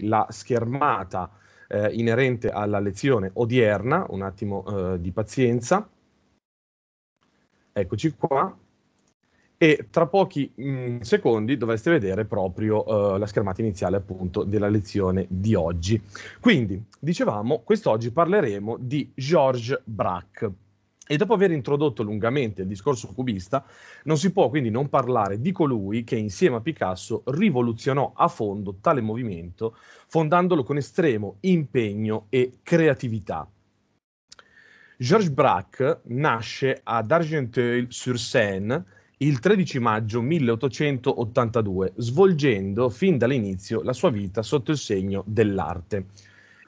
la schermata eh, inerente alla lezione odierna, un attimo eh, di pazienza. Eccoci qua. E tra pochi mh, mm, secondi dovreste vedere proprio uh, la schermata iniziale appunto della lezione di oggi. Quindi, dicevamo, quest'oggi parleremo di Georges Braque. E dopo aver introdotto lungamente il discorso cubista, non si può quindi non parlare di colui che insieme a Picasso rivoluzionò a fondo tale movimento, fondandolo con estremo impegno e creatività. Georges Braque nasce ad Argenteuil-sur-Seine il 13 maggio 1882, svolgendo fin dall'inizio la sua vita sotto il segno dell'arte.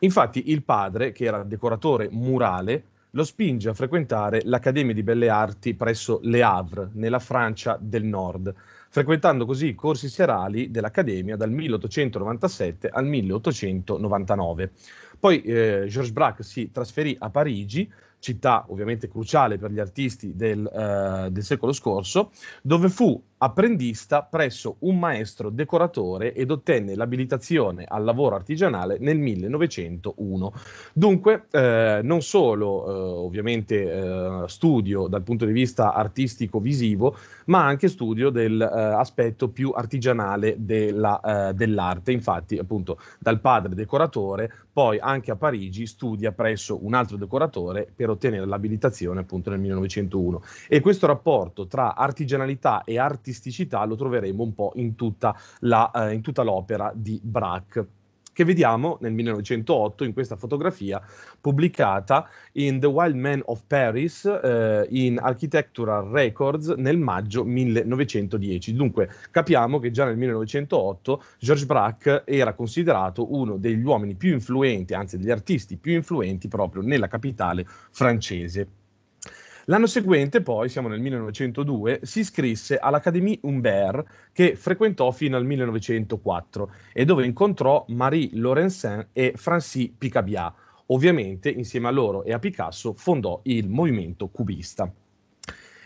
Infatti il padre, che era decoratore murale, lo spinge a frequentare l'Accademia di Belle Arti presso Le Havre, nella Francia del Nord, frequentando così i corsi serali dell'Accademia dal 1897 al 1899. Poi eh, Georges Braque si trasferì a Parigi, città ovviamente cruciale per gli artisti del, eh, del secolo scorso, dove fu apprendista presso un maestro decoratore ed ottenne l'abilitazione al lavoro artigianale nel 1901. Dunque, eh, non solo eh, ovviamente eh, studio dal punto di vista artistico-visivo, ma anche studio dell'aspetto eh, più artigianale della, eh, dell'arte. Infatti, appunto, dal padre decoratore, poi anche a Parigi studia presso un altro decoratore per ottenere l'abilitazione appunto nel 1901. E questo rapporto tra artigianalità e artisticità lo troveremo un po' in tutta, la, eh, in tutta l'opera di Braque che vediamo nel 1908 in questa fotografia pubblicata in The Wild Man of Paris eh, in Architectural Records nel maggio 1910. Dunque capiamo che già nel 1908 Georges Braque era considerato uno degli uomini più influenti, anzi degli artisti più influenti proprio nella capitale francese. L'anno seguente, poi, siamo nel 1902, si iscrisse all'Académie Humbert che frequentò fino al 1904 e dove incontrò Marie Laurencin e Francis Picabia. Ovviamente, insieme a loro e a Picasso, fondò il movimento cubista.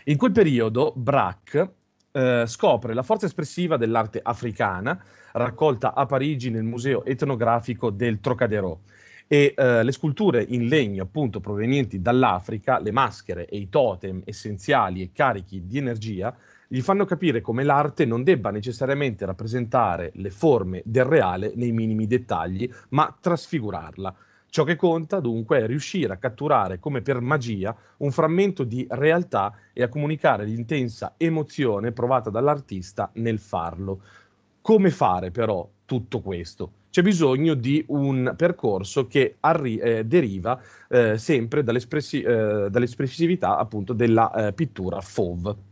In quel periodo, Braque eh, scopre la forza espressiva dell'arte africana, raccolta a Parigi nel Museo etnografico del Trocadero e eh, le sculture in legno appunto provenienti dall'Africa, le maschere e i totem essenziali e carichi di energia gli fanno capire come l'arte non debba necessariamente rappresentare le forme del reale nei minimi dettagli, ma trasfigurarla. Ciò che conta dunque è riuscire a catturare come per magia un frammento di realtà e a comunicare l'intensa emozione provata dall'artista nel farlo. Come fare però tutto questo? C'è bisogno di un percorso che arri- eh, deriva eh, sempre dall'espressi- eh, dall'espressività appunto della eh, pittura fauve.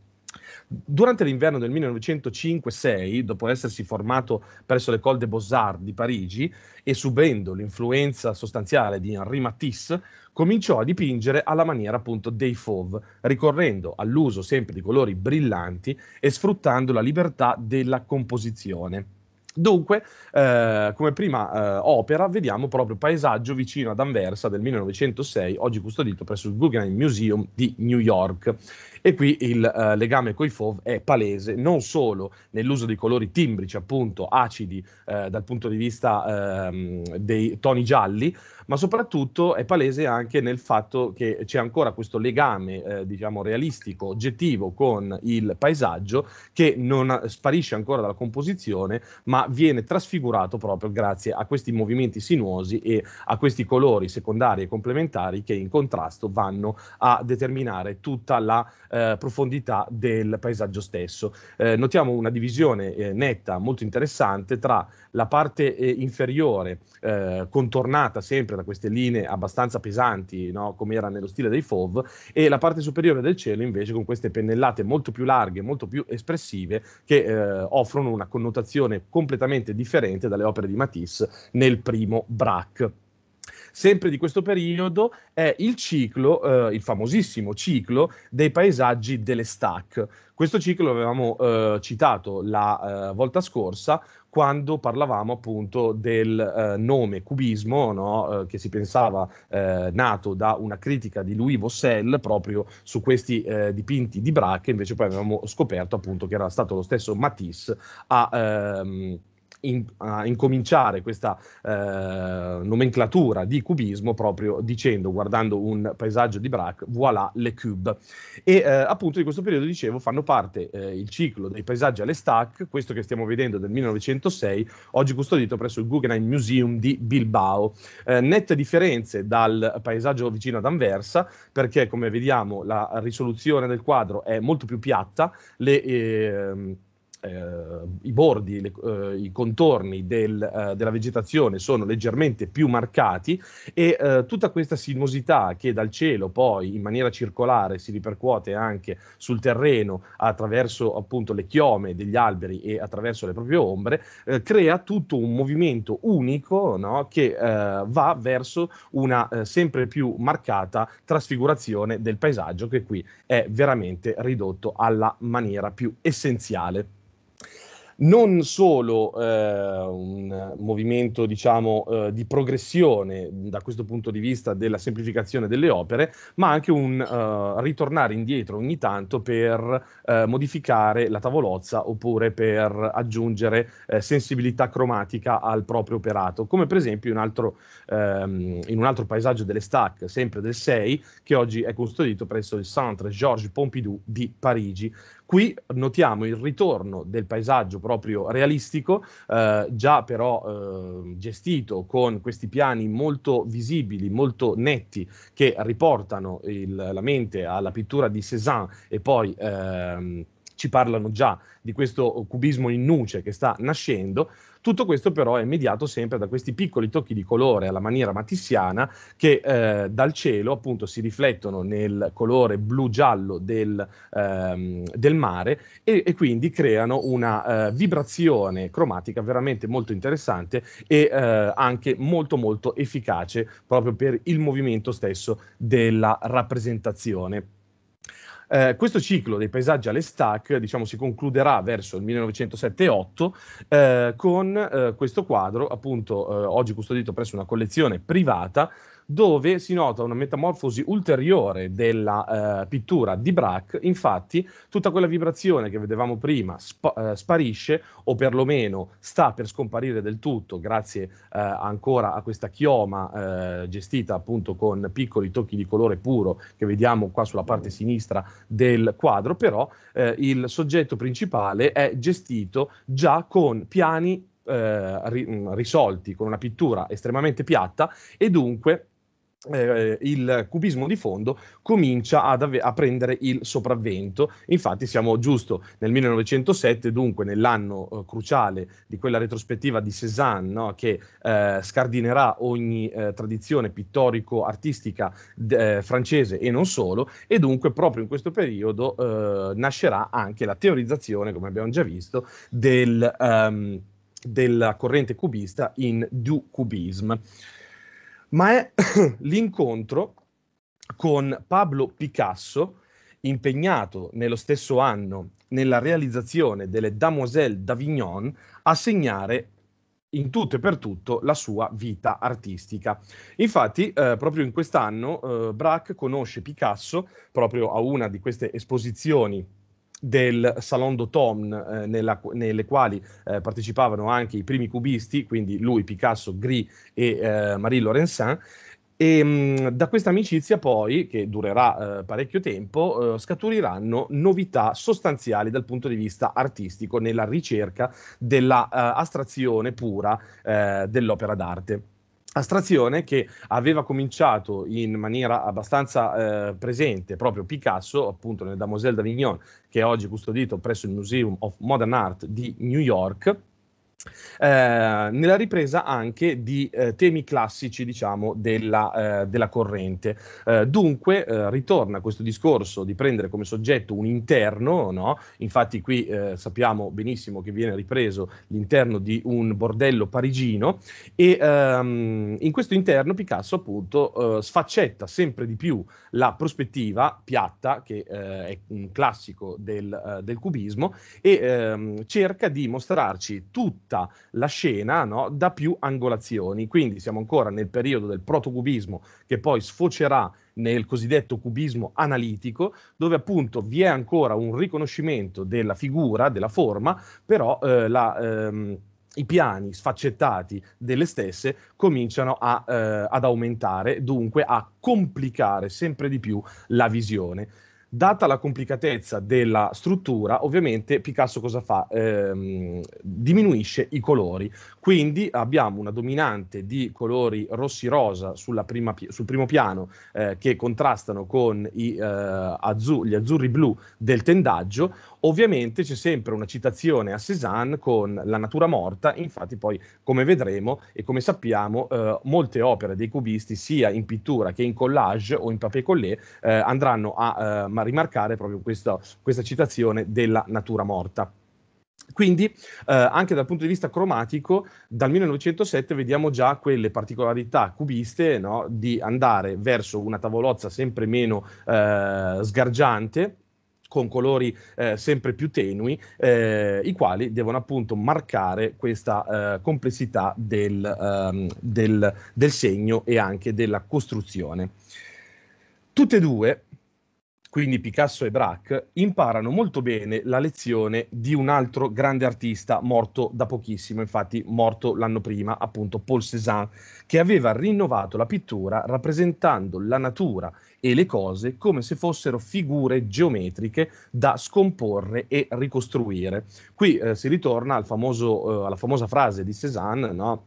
Durante l'inverno del 1905-6, dopo essersi formato presso l'École des Beaux-Arts di Parigi e subendo l'influenza sostanziale di Henri Matisse, cominciò a dipingere alla maniera appunto dei fauve, ricorrendo all'uso sempre di colori brillanti e sfruttando la libertà della composizione. Dunque, eh, come prima eh, opera, vediamo proprio Paesaggio vicino ad Anversa del 1906, oggi custodito presso il Guggenheim Museum di New York. E qui il eh, legame con i FOV è palese, non solo nell'uso di colori timbrici, appunto acidi eh, dal punto di vista ehm, dei toni gialli, ma soprattutto è palese anche nel fatto che c'è ancora questo legame, eh, diciamo, realistico, oggettivo con il paesaggio che non sparisce ancora dalla composizione, ma viene trasfigurato proprio grazie a questi movimenti sinuosi e a questi colori secondari e complementari che in contrasto vanno a determinare tutta la eh, profondità del paesaggio stesso. Eh, notiamo una divisione eh, netta, molto interessante, tra la parte eh, inferiore, eh, contornata sempre da queste linee abbastanza pesanti, no? come era nello stile dei Fauve, e la parte superiore del cielo invece con queste pennellate molto più larghe, molto più espressive, che eh, offrono una connotazione completamente differente dalle opere di Matisse nel primo Braque sempre di questo periodo, è il ciclo, eh, il famosissimo ciclo dei paesaggi delle stack. Questo ciclo l'avevamo eh, citato la eh, volta scorsa quando parlavamo appunto del eh, nome cubismo, no? eh, che si pensava eh, nato da una critica di Louis Vossel proprio su questi dipinti di Braque, invece poi avevamo scoperto appunto che era stato lo stesso Matisse a... Ehm, in, a incominciare questa eh, nomenclatura di cubismo proprio dicendo, guardando un paesaggio di Braque, voilà le cube. E eh, appunto di questo periodo, dicevo, fanno parte eh, il ciclo dei paesaggi alle stack, questo che stiamo vedendo del 1906, oggi custodito presso il Guggenheim Museum di Bilbao. Eh, nette differenze dal paesaggio vicino ad Anversa, perché come vediamo la risoluzione del quadro è molto più piatta, le ehm, eh, i bordi, le, eh, i contorni del, eh, della vegetazione sono leggermente più marcati e eh, tutta questa sinuosità che dal cielo poi in maniera circolare si ripercuote anche sul terreno attraverso appunto le chiome degli alberi e attraverso le proprie ombre, eh, crea tutto un movimento unico no, che eh, va verso una sempre più marcata trasfigurazione del paesaggio che qui è veramente ridotto alla maniera più essenziale non solo eh, un movimento diciamo, eh, di progressione da questo punto di vista della semplificazione delle opere, ma anche un uh, ritornare indietro ogni tanto per uh, modificare la tavolozza oppure per aggiungere uh, sensibilità cromatica al proprio operato, come per esempio in, altro, um, in un altro paesaggio delle Stack, sempre del 6, che oggi è custodito presso il Centre Georges Pompidou di Parigi. Qui notiamo il ritorno del paesaggio proprio realistico, eh, già però eh, gestito con questi piani molto visibili, molto netti, che riportano il, la mente alla pittura di Cézanne e poi ehm, ci parlano già di questo cubismo in nuce che sta nascendo. Tutto questo però è mediato sempre da questi piccoli tocchi di colore alla maniera matissiana che eh, dal cielo appunto si riflettono nel colore blu-giallo del, ehm, del mare e, e, quindi creano una eh, vibrazione cromatica veramente molto interessante e eh, anche molto molto efficace proprio per il movimento stesso della rappresentazione. Eh, questo ciclo dei paesaggi alle stack diciamo, si concluderà verso il 1907-8 eh, con eh, questo quadro, appunto eh, oggi custodito presso una collezione privata, dove si nota una metamorfosi ulteriore della eh, pittura di Braque, infatti tutta quella vibrazione che vedevamo prima spa- eh, sparisce o perlomeno sta per scomparire del tutto grazie eh, ancora a questa chioma eh, gestita appunto con piccoli tocchi di colore puro che vediamo qua sulla parte sinistra del quadro, però eh, il soggetto principale è gestito già con piani eh, risolti con una pittura estremamente piatta e dunque eh, il cubismo di fondo comincia ave- a prendere il sopravvento. Infatti siamo giusto nel 1907, dunque nell'anno eh, cruciale di quella retrospettiva di Cézanne no? che eh, scardinerà ogni eh, tradizione pittorico-artistica d- eh, francese e non solo, e dunque proprio in questo periodo eh, nascerà anche la teorizzazione, come abbiamo già visto, del, um, della corrente cubista in du cubisme ma è l'incontro con Pablo Picasso, impegnato nello stesso anno nella realizzazione delle Damoiselles d'Avignon, a segnare in tutto e per tutto la sua vita artistica. Infatti, eh, proprio in quest'anno, eh, Braque conosce Picasso proprio a una di queste esposizioni del Salon d'Automne, eh, nella, nelle quali eh, partecipavano anche i primi cubisti, quindi lui, Picasso, Gris e eh, Marie Laurencin. E mh, mm, da questa amicizia poi, che durerà eh, parecchio tempo, eh, scaturiranno novità sostanziali dal punto di vista artistico nella ricerca dell'astrazione pura eh, dell'opera d'arte astrazione che aveva cominciato in maniera abbastanza eh, presente proprio Picasso, appunto nel Damoiselle d'Avignon, che è oggi custodito presso il Museum of Modern Art di New York, eh, nella ripresa anche di eh, temi classici, diciamo, della, eh, della corrente. Eh, dunque eh, ritorna questo discorso di prendere come soggetto un interno, no? infatti qui eh, sappiamo benissimo che viene ripreso l'interno di un bordello parigino e ehm, in questo interno Picasso appunto sfaccetta sempre di più la prospettiva piatta, che è un classico del, del cubismo, e ehm, cerca di mostrarci tutta tutta la scena no, da più angolazioni. Quindi siamo ancora nel periodo del protocubismo che poi sfocerà nel cosiddetto cubismo analitico, dove appunto vi è ancora un riconoscimento della figura, della forma, però eh, la... Ehm, i piani sfaccettati delle stesse cominciano a, eh, ad aumentare, dunque a complicare sempre di più la visione. Data la complicatezza della struttura, ovviamente Picasso cosa fa? Ehm, diminuisce i colori, quindi abbiamo una dominante di colori rossi-rosa sul primo piano eh, che contrastano con i, eh, azzu- gli azzurri-blu del tendaggio. Ovviamente c'è sempre una citazione a Cézanne con la natura morta, infatti poi come vedremo e come sappiamo eh, molte opere dei cubisti sia in pittura che in collage o in papier-collé eh, andranno a eh, rimarcare proprio questa, questa citazione della natura morta. Quindi eh, anche dal punto di vista cromatico, dal 1907 vediamo già quelle particolarità cubiste no, di andare verso una tavolozza sempre meno eh, sgargiante, con colori eh, sempre più tenui, eh, i quali devono appunto marcare questa eh, complessità del, ehm, del, del segno e anche della costruzione. Tutte e due quindi Picasso e Braque, imparano molto bene la lezione di un altro grande artista morto da pochissimo, infatti morto l'anno prima, appunto Paul Cézanne, che aveva rinnovato la pittura rappresentando la natura e le cose come se fossero figure geometriche da scomporre e ricostruire. Qui eh, si ritorna al famoso, eh, alla famosa frase di Cézanne, no?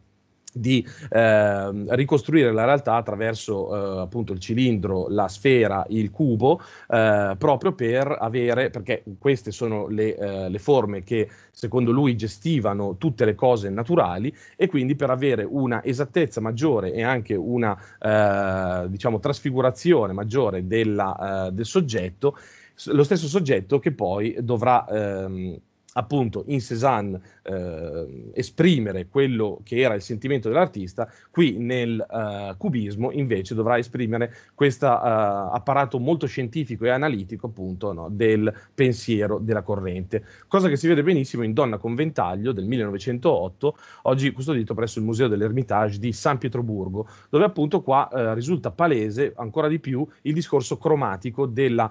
Di eh, ricostruire la realtà attraverso eh, appunto il cilindro, la sfera, il cubo, eh, proprio per avere, perché queste sono le, eh, le, forme che secondo lui gestivano tutte le cose naturali e quindi per avere una esattezza maggiore e anche una eh, diciamo trasfigurazione maggiore della, eh, del soggetto, lo stesso soggetto che poi dovrà ehm, appunto in Cézanne eh, esprimere quello che era il sentimento dell'artista, qui nel uh, cubismo invece dovrà esprimere questo uh, apparato molto scientifico e analitico appunto no, del pensiero della corrente, cosa che si vede benissimo in Donna con Ventaglio del 1908, oggi custodito presso il Museo dell'Ermitage di San Pietroburgo, dove appunto qua uh, risulta palese ancora di più il discorso cromatico della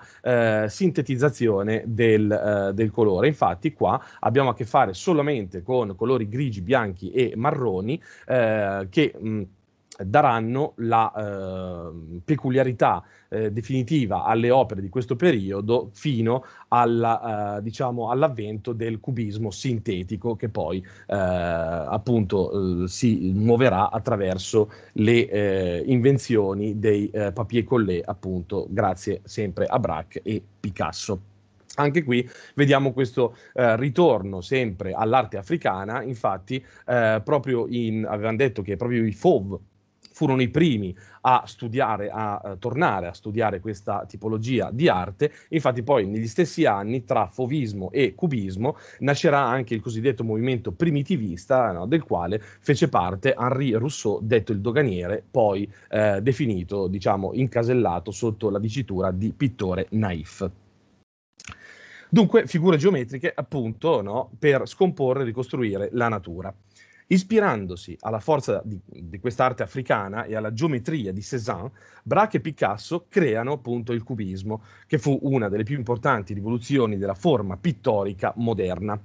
sintetizzazione del, del colore. Infatti qua abbiamo a che fare solamente con colori grigi, bianchi e marroni eh, che mh, daranno la eh, peculiarità eh, definitiva alle opere di questo periodo fino alla, eh, diciamo, all'avvento del cubismo sintetico che poi eh, appunto eh, si muoverà attraverso le eh, invenzioni dei papier-collé appunto grazie sempre a Braque e Picasso. Anche qui vediamo questo eh, ritorno sempre all'arte africana, infatti eh, proprio in, avevano detto che proprio i Fauve furono i primi a studiare, a, a tornare a studiare questa tipologia di arte. Infatti, poi negli stessi anni, tra fovismo e cubismo, nascerà anche il cosiddetto movimento primitivista, no, del quale fece parte Henri Rousseau, detto il doganiere, poi eh, definito, diciamo, incasellato sotto la dicitura di pittore naif. Dunque, figure geometriche, appunto, no, per scomporre e ricostruire la natura. Ispirandosi alla forza di, di quest'arte africana e alla geometria di Cézanne, Braque e Picasso creano appunto il cubismo, che fu una delle più importanti rivoluzioni della forma pittorica moderna.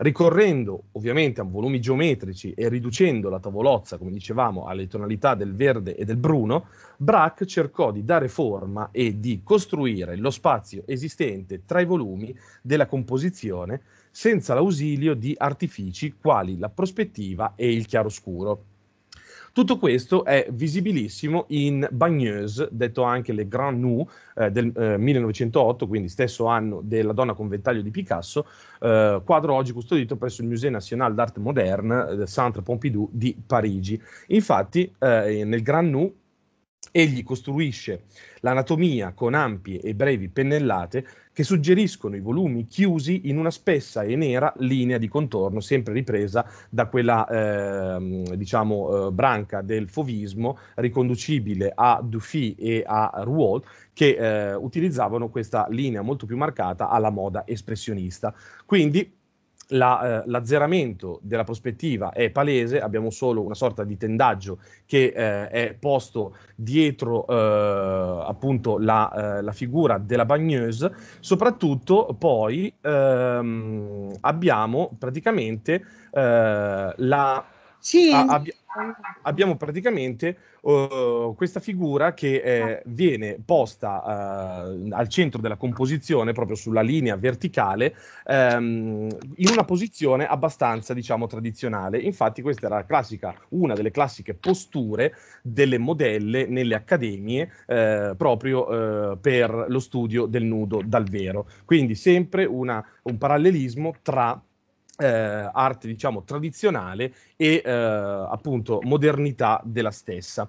Ricorrendo ovviamente a volumi geometrici e riducendo la tavolozza, come dicevamo, alle tonalità del verde e del bruno, Braque cercò di dare forma e di costruire lo spazio esistente tra i volumi della composizione senza l'ausilio di artifici quali la prospettiva e il chiaroscuro. Tutto questo è visibilissimo in Bagneuse, detto anche Le Grand Nu eh, del eh, 1908, quindi stesso anno della Donna con ventaglio di Picasso, eh, quadro oggi custodito presso il Musée National d'Art Moderne del Centre Pompidou di Parigi. Infatti, eh, nel Grand Nu Egli costruisce l'anatomia con ampie e brevi pennellate che suggeriscono i volumi chiusi in una spessa e nera linea di contorno, sempre ripresa da quella eh, diciamo, eh, branca del fovismo riconducibile a Dufy e a Rouault, che eh, utilizzavano questa linea molto più marcata alla moda espressionista. Quindi la, eh, l'azzeramento della prospettiva è palese, abbiamo solo una sorta di tendaggio che eh, è posto dietro eh, appunto la, eh, la, figura della bagneuse, soprattutto poi ehm, abbiamo praticamente eh, la... Sì. A, abbi- abbiamo praticamente uh, questa figura che eh, viene posta uh, al centro della composizione, proprio sulla linea verticale, um, in una posizione abbastanza, diciamo, tradizionale. Infatti questa era classica, una delle classiche posture delle modelle nelle accademie uh, proprio per lo studio del nudo dal vero. Quindi sempre una, un parallelismo tra eh, arte diciamo tradizionale e eh, appunto modernità della stessa.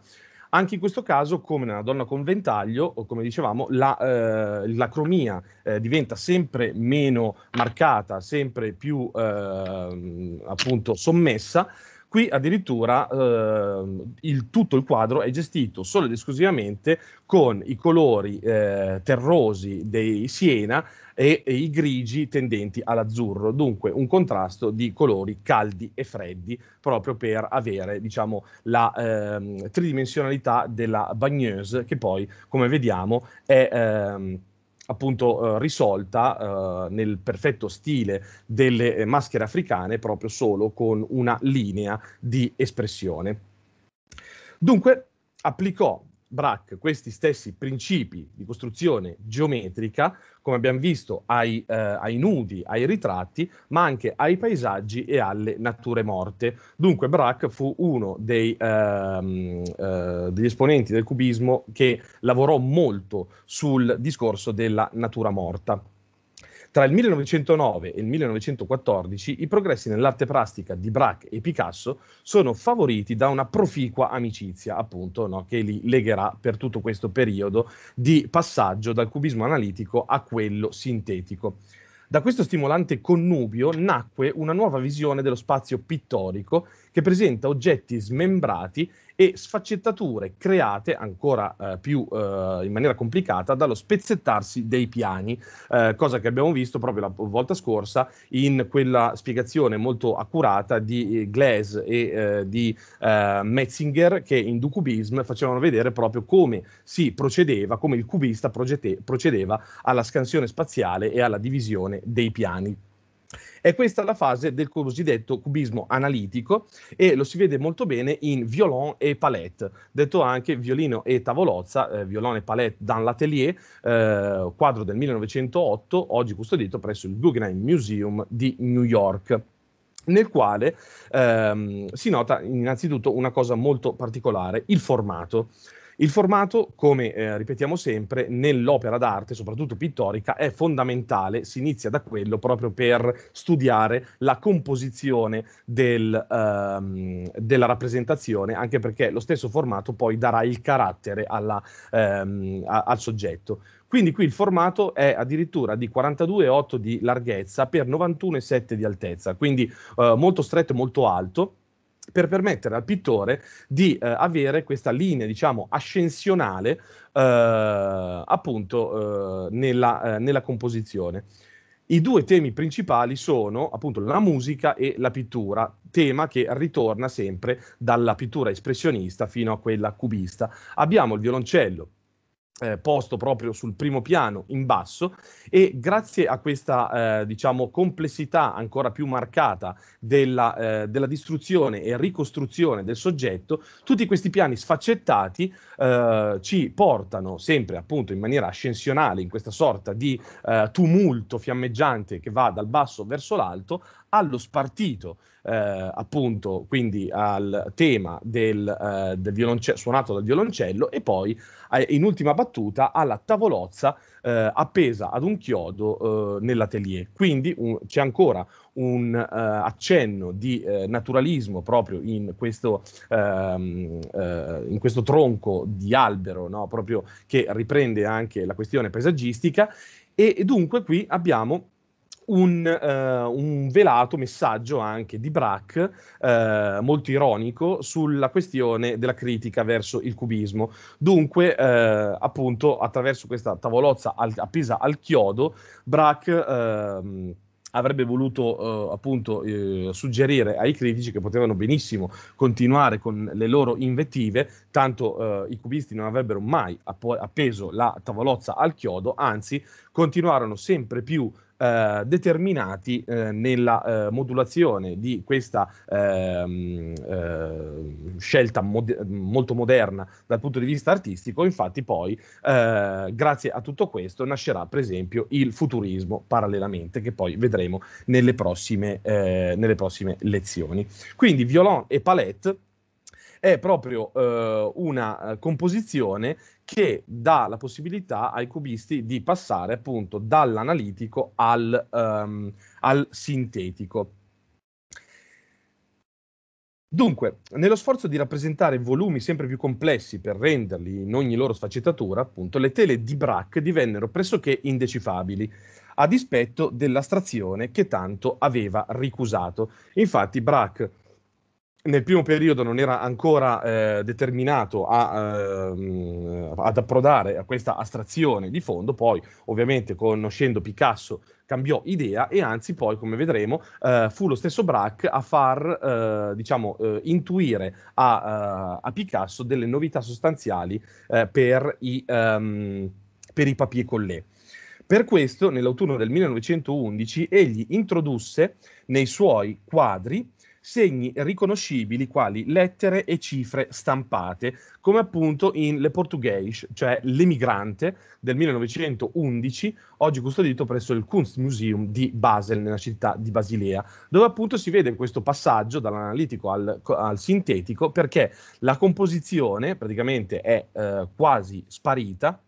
Anche in questo caso, come nella donna con ventaglio, o come dicevamo, la, eh, la cromia eh, diventa sempre meno marcata, sempre più eh, appunto sommessa. Qui addirittura eh, il, tutto il quadro è gestito solo ed esclusivamente con i colori eh, terrosi dei Siena e, e, i grigi tendenti all'azzurro, dunque un contrasto di colori caldi e freddi proprio per avere diciamo, la eh, tridimensionalità della bagneuse che poi come vediamo è... Ehm, appunto eh, risolta eh, nel perfetto stile delle eh, maschere africane proprio solo con una linea di espressione. Dunque applicò Braque questi stessi principi di costruzione geometrica, come abbiamo visto, ai, eh, ai, nudi, ai ritratti, ma anche ai paesaggi e alle nature morte. Dunque Braque fu uno dei, ehm, eh, degli esponenti del cubismo che lavorò molto sul discorso della natura morta. Tra il 1909 e il 1914 i progressi nell'arte plastica di Braque e Picasso sono favoriti da una proficua amicizia, appunto, no, che li legherà per tutto questo periodo di passaggio dal cubismo analitico a quello sintetico. Da questo stimolante connubio nacque una nuova visione dello spazio pittorico che presenta oggetti smembrati e sfaccettature create ancora eh, più eh, in maniera complicata dallo spezzettarsi dei piani, eh, cosa che abbiamo visto proprio la volta scorsa in quella spiegazione molto accurata di eh, Glaise e eh, di eh, Metzinger che in Du Cubisme facevano vedere proprio come si procedeva, come il cubista procedeva alla scansione spaziale e alla divisione dei piani. È questa la fase del cosiddetto cubismo analitico e lo si vede molto bene in violon e palette, detto anche violino e tavolozza, eh, violon e palette dans l'atelier, eh, quadro del 1908, oggi custodito presso il Guggenheim Museum di New York nel quale ehm, si nota innanzitutto una cosa molto particolare, il formato. Il formato, come eh, ripetiamo sempre, nell'opera d'arte, soprattutto pittorica, è fondamentale, si inizia da quello proprio per studiare la composizione del, ehm, della rappresentazione, anche perché lo stesso formato poi darà il carattere alla, ehm, a, al soggetto. Quindi qui il formato è addirittura di 42,8 di larghezza per 91,7 di altezza, quindi eh, molto stretto e molto alto per permettere al pittore di eh, avere questa linea, diciamo, ascensionale eh, appunto eh, nella, eh, nella, composizione. I due temi principali sono appunto la musica e la pittura, tema che ritorna sempre dalla pittura espressionista fino a quella cubista. Abbiamo il violoncello eh, posto proprio sul primo piano in basso e grazie a questa eh, diciamo complessità ancora più marcata della, eh, della, distruzione e ricostruzione del soggetto tutti questi piani sfaccettati eh, ci portano sempre appunto in maniera ascensionale in questa sorta di eh, tumulto fiammeggiante che va dal basso verso l'alto allo spartito eh, appunto quindi al tema del, eh, del violoncello suonato dal violoncello e poi eh, in ultima battuta alla tavolozza eh, appesa ad un chiodo eh, nell'atelier. Quindi un, c'è ancora un uh, accenno di naturalismo proprio in questo, uh, in questo, tronco di albero, no? proprio che riprende anche la questione paesaggistica e dunque qui abbiamo un, uh, un, velato messaggio anche di Braque, uh, molto ironico, sulla questione della critica verso il cubismo. Dunque, uh, appunto, attraverso questa tavolozza al, appesa al chiodo, Braque ehm, avrebbe voluto eh, appunto eh, suggerire ai critici che potevano benissimo continuare con le loro invettive, tanto eh, i cubisti non avrebbero mai app- appeso la tavolozza al chiodo, anzi continuarono sempre più eh, determinati eh, nella eh, modulazione di questa ehm, eh, scelta mod- molto moderna dal punto di vista artistico. Infatti, poi, eh, grazie a tutto questo, nascerà per esempio il futurismo parallelamente, che poi vedremo nelle prossime, eh, nelle prossime lezioni. Quindi, violon e palette è proprio eh, una composizione che dà la possibilità ai cubisti di passare appunto dall'analitico al, um, al sintetico. Dunque, nello sforzo di rappresentare volumi sempre più complessi per renderli in ogni loro sfaccettatura, appunto, le tele di Braque divennero pressoché indecifabili, a dispetto dell'astrazione che tanto aveva ricusato. Infatti, Braque nel primo periodo non era ancora eh, determinato a, eh, ad approdare a questa astrazione di fondo, poi ovviamente conoscendo Picasso cambiò idea e anzi poi, come vedremo, eh, fu lo stesso Braque a far, eh, diciamo, eh, intuire a, eh, a, Picasso delle novità sostanziali per i, um, per i papier collé. Per questo, nell'autunno del 1911, egli introdusse nei suoi quadri segni riconoscibili quali lettere e cifre stampate, come appunto in Le Portugais, cioè L'Emigrante del 1911, oggi custodito presso il Kunstmuseum di Basel, nella città di Basilea, dove appunto si vede questo passaggio dall'analitico al, al sintetico, perché la composizione praticamente è eh, quasi sparita,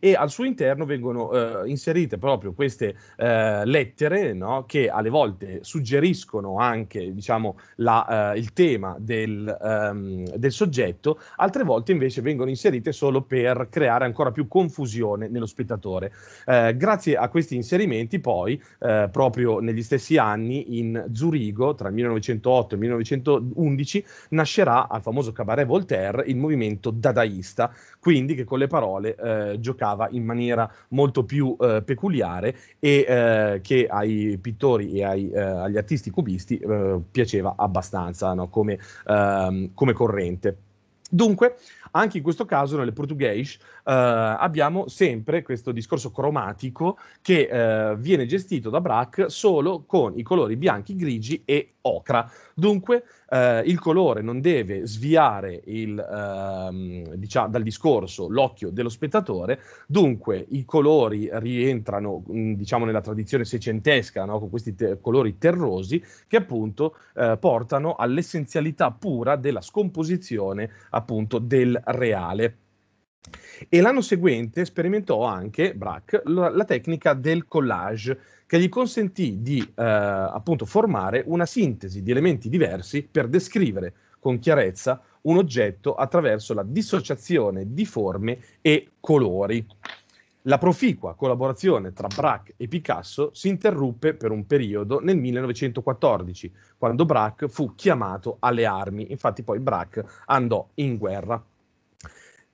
e al suo interno vengono eh, inserite proprio queste eh, lettere no, che alle volte suggeriscono anche diciamo, la, eh, il tema del, um, del, soggetto, altre volte invece vengono inserite solo per creare ancora più confusione nello spettatore. Eh, grazie a questi inserimenti poi, eh, proprio negli stessi anni, in Zurigo, tra il 1908 e il 1911, nascerà al famoso Cabaret Voltaire il movimento dadaista, quindi che con le parole eh, giocava giocava in maniera molto più eh, peculiare e eh, che ai pittori e ai, eh, agli artisti cubisti eh, piaceva abbastanza no? come, ehm, come corrente. Dunque, anche in questo caso, nelle portuguese, eh, abbiamo sempre questo discorso cromatico che eh, viene gestito da Braque solo con i colori bianchi, grigi e ocra. Dunque, eh, il colore non deve sviare il, ehm, diciamo, dal discorso l'occhio dello spettatore, dunque i colori rientrano mh, diciamo nella tradizione seicentesca, no? con questi te- colori terrosi che appunto eh, portano all'essenzialità pura della scomposizione appunto del reale. E l'anno seguente sperimentò anche Braque la, la tecnica del collage, che gli consentì di eh, appunto formare una sintesi di elementi diversi per descrivere con chiarezza un oggetto attraverso la dissociazione di forme e colori. La proficua collaborazione tra Braque e Picasso si interruppe per un periodo nel 1914, quando Braque fu chiamato alle armi. Infatti poi Braque andò in guerra.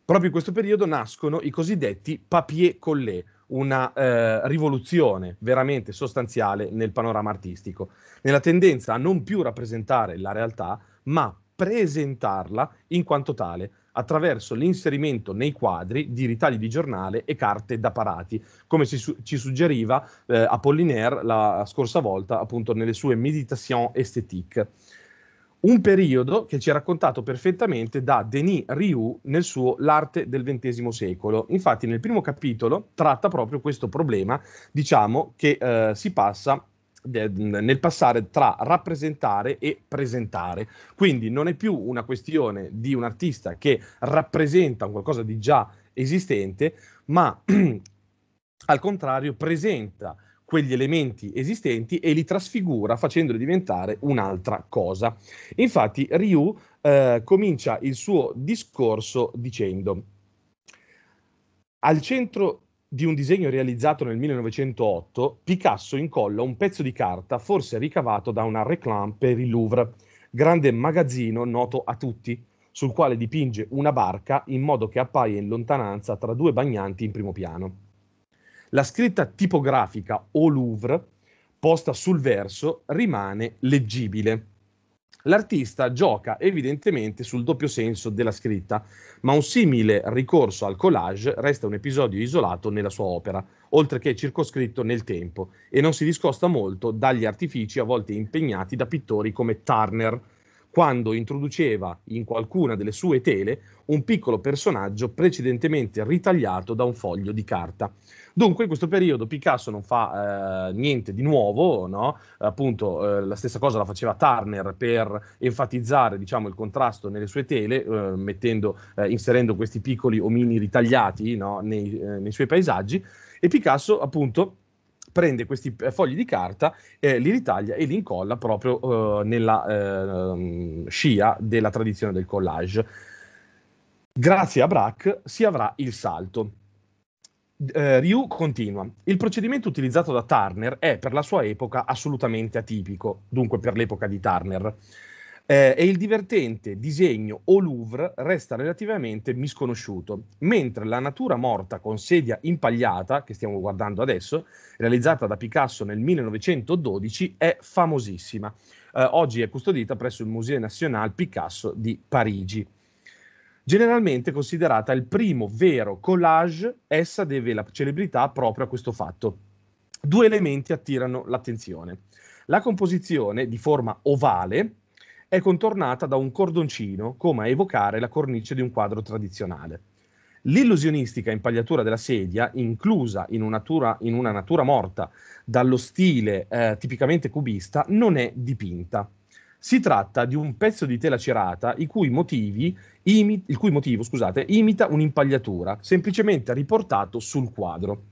Proprio in questo periodo nascono i cosiddetti papier collé, una eh, rivoluzione veramente sostanziale nel panorama artistico, nella tendenza a non più rappresentare la realtà, ma presentarla in quanto tale, attraverso l'inserimento nei quadri di ritagli di giornale e carte da parati, come su- ci suggeriva eh, Apollinaire la scorsa volta, appunto nelle sue Méditations esthétiques un periodo che ci è raccontato perfettamente da Denis Rioux nel suo L'arte del XX secolo. Infatti nel primo capitolo tratta proprio questo problema, diciamo, che eh, si passa nel passare tra rappresentare e presentare. Quindi non è più una questione di un artista che rappresenta qualcosa di già esistente, ma al contrario presenta quegli elementi esistenti e li trasfigura facendoli diventare un'altra cosa. Infatti Ryu eh, comincia il suo discorso dicendo al centro di un disegno realizzato nel 1908, Picasso incolla un pezzo di carta forse ricavato da una réclame per il Louvre, grande magazzino noto a tutti, sul quale dipinge una barca in modo che appaia in lontananza tra due bagnanti in primo piano. La scritta tipografica au Louvre posta sul verso rimane leggibile. L'artista gioca evidentemente sul doppio senso della scritta, ma un simile ricorso al collage resta un episodio isolato nella sua opera, oltre che circoscritto nel tempo, e non si discosta molto dagli artifici a volte impegnati da pittori come Turner, quando introduceva in qualcuna delle sue tele un piccolo personaggio precedentemente ritagliato da un foglio di carta. Dunque in questo periodo Picasso non fa eh, niente di nuovo, no? appunto eh, la stessa cosa la faceva Turner per enfatizzare diciamo, il contrasto nelle sue tele, eh, mettendo, eh, inserendo questi piccoli omini ritagliati no? nei, eh, nei suoi paesaggi, e Picasso appunto prende questi eh, fogli di carta, eh, li ritaglia e li incolla proprio eh, nella eh, scia della tradizione del collage. Grazie a Braque si avrà il salto. Uh, Ryu continua. Il procedimento utilizzato da Turner è per la sua epoca assolutamente atipico, dunque per l'epoca di Turner. Eh, e il divertente disegno au Louvre resta relativamente misconosciuto, mentre la natura morta con sedia impagliata, che stiamo guardando adesso, realizzata da Picasso nel 1912, è famosissima. Eh, oggi è custodita presso il Musée National Picasso di Parigi. Generalmente considerata il primo vero collage, essa deve la celebrità proprio a questo fatto. Due elementi attirano l'attenzione. La composizione di forma ovale è contornata da un cordoncino, come a evocare la cornice di un quadro tradizionale. L'illusionistica impagliatura della sedia, inclusa in una natura, in una natura morta dallo stile eh, tipicamente cubista, non è dipinta. Si tratta di un pezzo di tela cerata i cui motivi, imi, il cui motivo scusate, imita un'impagliatura, semplicemente riportato sul quadro.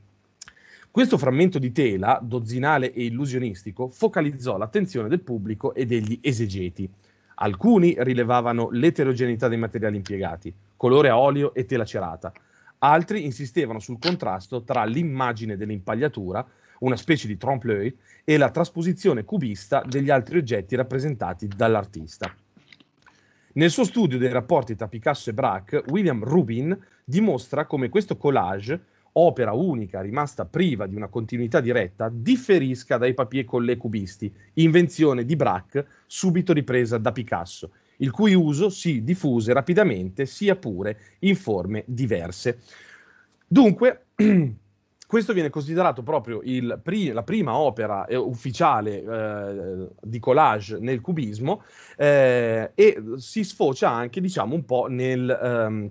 Questo frammento di tela, dozzinale e illusionistico, focalizzò l'attenzione del pubblico e degli esegeti. Alcuni rilevavano l'eterogeneità dei materiali impiegati, colore a olio e tela cerata. Altri insistevano sul contrasto tra l'immagine dell'impagliatura una specie di trompe-l'œil, e la trasposizione cubista degli altri oggetti rappresentati dall'artista. Nel suo studio dei rapporti tra Picasso e Braque, William Rubin dimostra come questo collage, opera unica rimasta priva di una continuità diretta, differisca dai papier collé cubisti, invenzione di Braque subito ripresa da Picasso, il cui uso si diffuse rapidamente, sia pure in forme diverse. Dunque, questo viene considerato proprio pri- la prima opera eh, ufficiale eh, di collage nel cubismo eh, e si sfocia anche, diciamo, un po' nel, ehm,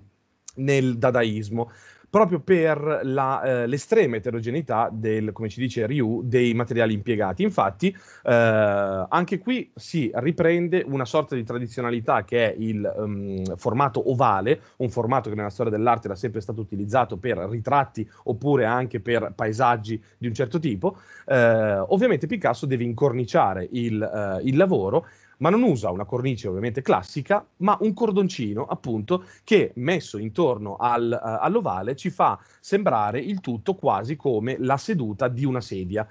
nel dadaismo proprio per la, eh, l'estrema eterogeneità del, come ci dice Ryu, dei materiali impiegati. Infatti, eh, anche qui si riprende una sorta di tradizionalità che è il um, formato ovale, un formato che nella storia dell'arte era sempre stato utilizzato per ritratti oppure anche per paesaggi di un certo tipo. Eh, ovviamente Picasso deve incorniciare il, eh, il lavoro ma non usa una cornice ovviamente classica, ma un cordoncino appunto che messo intorno al, uh, all'ovale ci fa sembrare il tutto quasi come la seduta di una sedia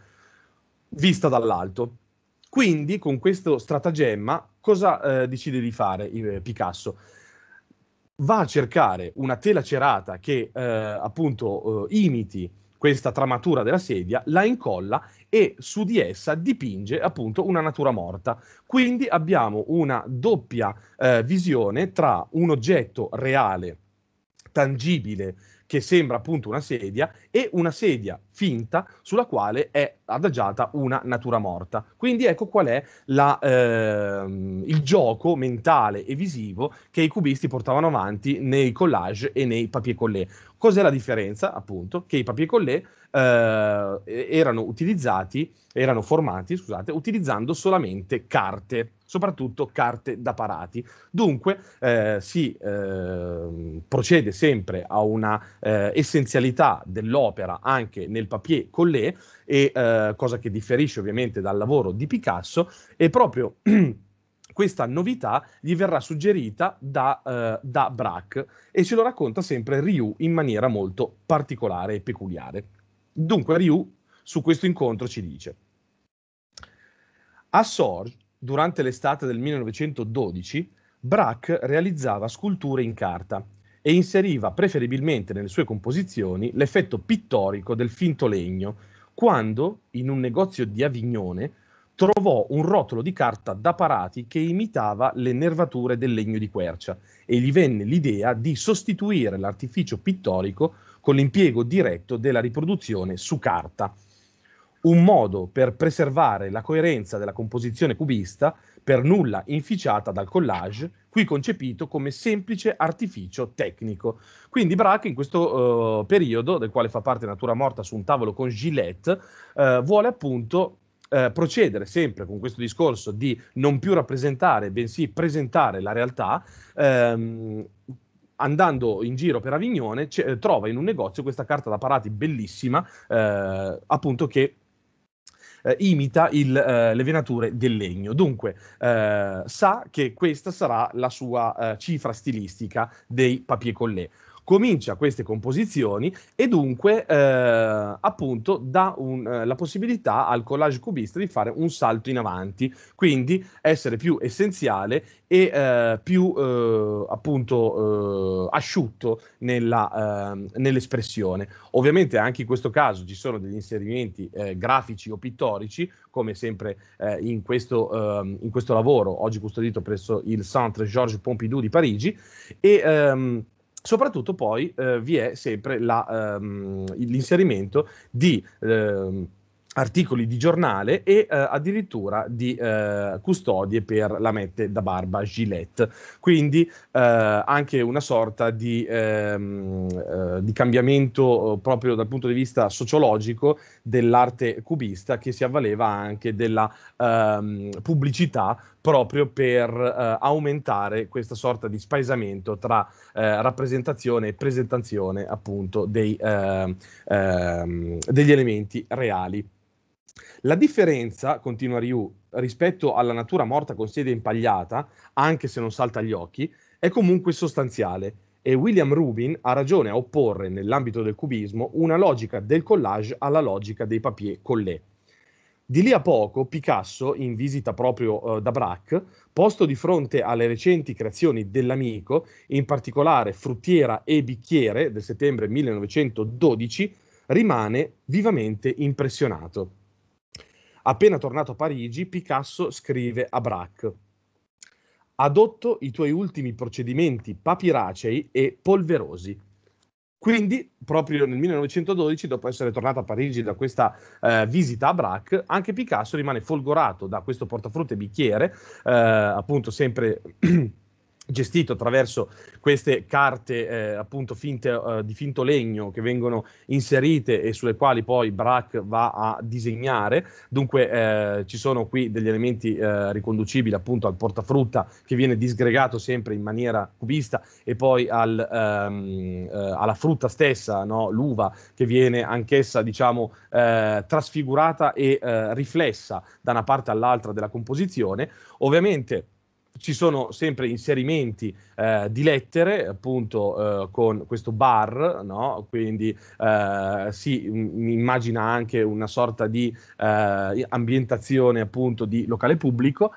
vista dall'alto. Quindi con questo stratagemma cosa uh, decide di fare eh, Picasso? Va a cercare una tela cerata che uh, appunto imiti questa tramatura della sedia, la incolla e su di essa dipinge appunto una natura morta. Quindi abbiamo una doppia eh, visione tra un oggetto reale, tangibile, che sembra appunto una sedia, e una sedia finta sulla quale è adagiata una natura morta. Quindi ecco qual è la, eh, il gioco mentale e visivo che i cubisti portavano avanti nei collage e nei papier collé. Cos'è la differenza? Appunto, che i papier collé eh, erano utilizzati, erano formati, scusate, utilizzando solamente carte, soprattutto carte da parati. Dunque eh, si eh, procede sempre a una eh, essenzialità dell'opera anche nel papier collé, e, eh, cosa che differisce ovviamente dal lavoro di Picasso, e proprio questa novità gli verrà suggerita da, uh, da Braque e ce lo racconta sempre Ryu in maniera molto particolare e peculiare. Dunque Ryu su questo incontro ci dice a Sorge, durante l'estate del 1912, Braque realizzava sculture in carta e inseriva preferibilmente nelle sue composizioni l'effetto pittorico del finto legno, quando in un negozio di Avignone trovò un rotolo di carta da parati che imitava le nervature del legno di quercia e gli venne l'idea di sostituire l'artificio pittorico con l'impiego diretto della riproduzione su carta. Un modo per preservare la coerenza della composizione cubista, per nulla inficiata dal collage, qui concepito come semplice artificio tecnico. Quindi Braque in questo uh, periodo, del quale fa parte Natura Morta su un tavolo con Gillette, uh, vuole appunto uh, procedere sempre con questo discorso di non più rappresentare, bensì presentare la realtà. Um, andando in giro per Avignone, c- trova in un negozio questa carta da parati bellissima, appunto che eh, imita il, eh, le venature del legno. Dunque, eh, sa che questa sarà la sua eh, cifra stilistica dei papier collé comincia queste composizioni e dunque eh, appunto dà un, eh, la possibilità al collage cubista di fare un salto in avanti, quindi essere più essenziale e eh, più eh, appunto eh, asciutto nella, ehm, nell'espressione. Ovviamente anche in questo caso ci sono degli inserimenti eh, grafici o pittorici, come sempre in questo, ehm, in, questo, lavoro, oggi custodito presso il Centre Georges Pompidou di Parigi, e ehm, Soprattutto poi eh, vi è sempre la, ehm, l'inserimento di ehm, articoli di giornale e eh, addirittura di eh, custodie per la mette da barba Gillette. Quindi eh, anche una sorta di, ehm, eh, di, cambiamento eh, proprio dal punto di vista sociologico dell'arte cubista che si avvaleva anche della ehm, pubblicità proprio per eh, aumentare questa sorta di spaesamento tra rappresentazione e presentazione appunto dei, ehm, degli elementi reali. La differenza, continua Ryu, rispetto alla natura morta con sede impagliata, anche se non salta agli occhi, è comunque sostanziale e William Rubin ha ragione a opporre nell'ambito del cubismo una logica del collage alla logica dei papier collé. Di lì a poco Picasso, in visita proprio uh, da Braque, posto di fronte alle recenti creazioni dell'amico, in particolare Fruttiera e Bicchiere del settembre 1912, rimane vivamente impressionato. Appena tornato a Parigi, Picasso scrive a Braque adotto i tuoi ultimi procedimenti papiracei e polverosi. Quindi, proprio nel 1912, dopo essere tornato a Parigi da questa eh, visita a Braque, anche Picasso rimane folgorato da questo portafrutta e bicchiere, eh, appunto sempre gestito attraverso queste carte eh, appunto finte, uh, di finto legno che vengono inserite e sulle quali poi Braque va a disegnare. Dunque eh, ci sono qui degli elementi eh, riconducibili appunto al portafrutta che viene disgregato sempre in maniera cubista e poi al, ehm, eh, alla frutta stessa, no? l'uva che viene anch'essa diciamo eh, trasfigurata e riflessa da una parte all'altra della composizione. Ovviamente ci sono sempre inserimenti eh, di lettere, appunto, eh, con questo bar, no? quindi eh, si immagina anche una sorta di eh, ambientazione, appunto, di locale pubblico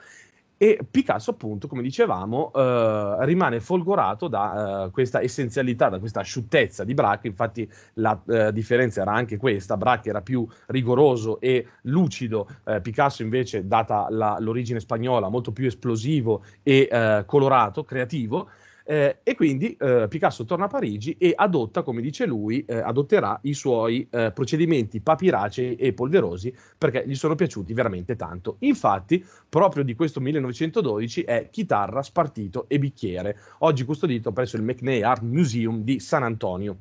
e Picasso, appunto, come dicevamo, eh, rimane folgorato da eh, questa essenzialità, da questa asciuttezza di Braque. Infatti, la eh, differenza era anche questa: Braque era più rigoroso e lucido, eh, Picasso, invece, data la, l'origine spagnola, molto più esplosivo e eh, colorato, creativo. Eh, e quindi eh, Picasso torna a Parigi e adotta, come dice lui, eh, adotterà i suoi eh, procedimenti papiracei e polverosi perché gli sono piaciuti veramente tanto. Infatti, proprio di questo 1912 è chitarra, spartito e bicchiere, oggi custodito presso il McNay Art Museum di San Antonio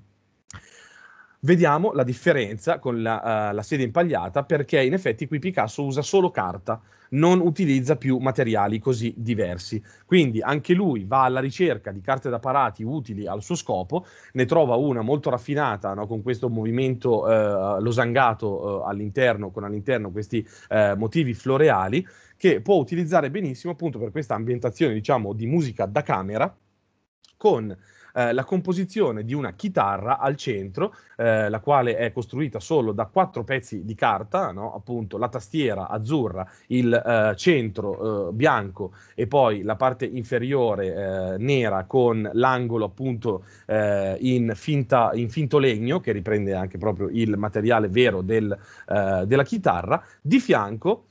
vediamo la differenza con la, uh, la, sede impagliata perché in effetti qui Picasso usa solo carta, non utilizza più materiali così diversi. Quindi anche lui va alla ricerca di carte da parati utili al suo scopo, ne trova una molto raffinata no, con questo movimento uh, losangato uh, all'interno, con all'interno questi motivi floreali che può utilizzare benissimo appunto per questa ambientazione diciamo di musica da camera con eh, la composizione di una chitarra al centro, eh, la quale è costruita solo da quattro pezzi di carta, no? appunto la tastiera azzurra, il eh, centro eh, bianco e poi la parte inferiore eh, nera con l'angolo appunto in, finta, in, finto legno, che riprende anche proprio il materiale vero del, della chitarra. Di fianco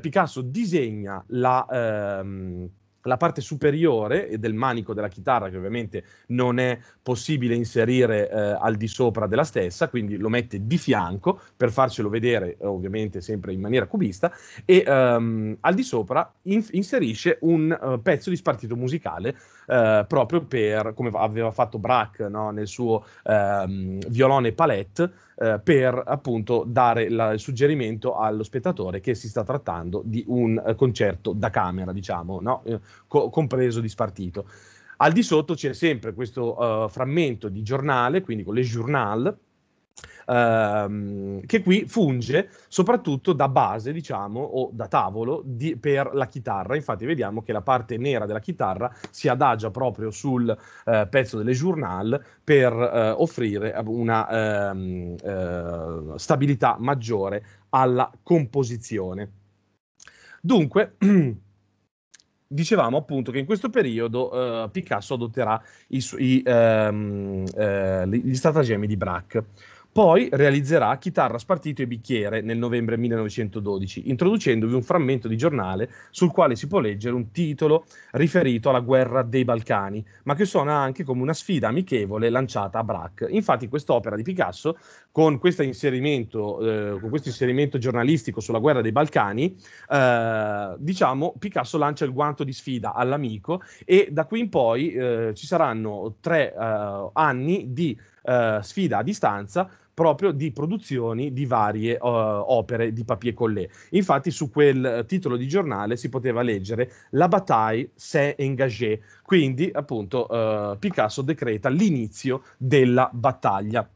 Picasso disegna la... Ehm, la parte superiore del manico della chitarra, che ovviamente non è possibile inserire eh, al di sopra della stessa, quindi lo mette di fianco per farcelo vedere, ovviamente sempre in maniera cubista, e um, al di sopra in- inserisce un uh, pezzo di spartito musicale uh, proprio per, come aveva fatto Braque no? nel suo um, violone palette, uh, per appunto dare la, il suggerimento allo spettatore che si sta trattando di un concerto da camera, diciamo, no? co- compreso di spartito. Al di sotto c'è sempre questo uh, frammento di giornale, quindi con le journal, ehm, che qui funge soprattutto da base, diciamo, o da tavolo di, per la chitarra. Infatti vediamo che la parte nera della chitarra si adagia proprio sul eh, pezzo delle journal per eh, offrire una ehm, eh, stabilità maggiore alla composizione. Dunque, dicevamo appunto che in questo periodo uh, Picasso adotterà i, i, um, uh, gli stratagemmi di Braque. Poi realizzerà Chitarra, Spartito e Bicchiere nel novembre 1912, introducendovi un frammento di giornale sul quale si può leggere un titolo riferito alla guerra dei Balcani, ma che suona anche come una sfida amichevole lanciata a Braque. Infatti quest'opera di Picasso, con questo inserimento, eh, con questo inserimento giornalistico sulla guerra dei Balcani, eh, diciamo, Picasso lancia il guanto di sfida all'amico e da qui in poi eh, ci saranno tre eh, anni di eh, sfida a distanza proprio di produzioni di varie uh, opere di papier collé. Infatti su quel titolo di giornale si poteva leggere La bataille s'est engagée, quindi appunto uh, Picasso decreta l'inizio della battaglia.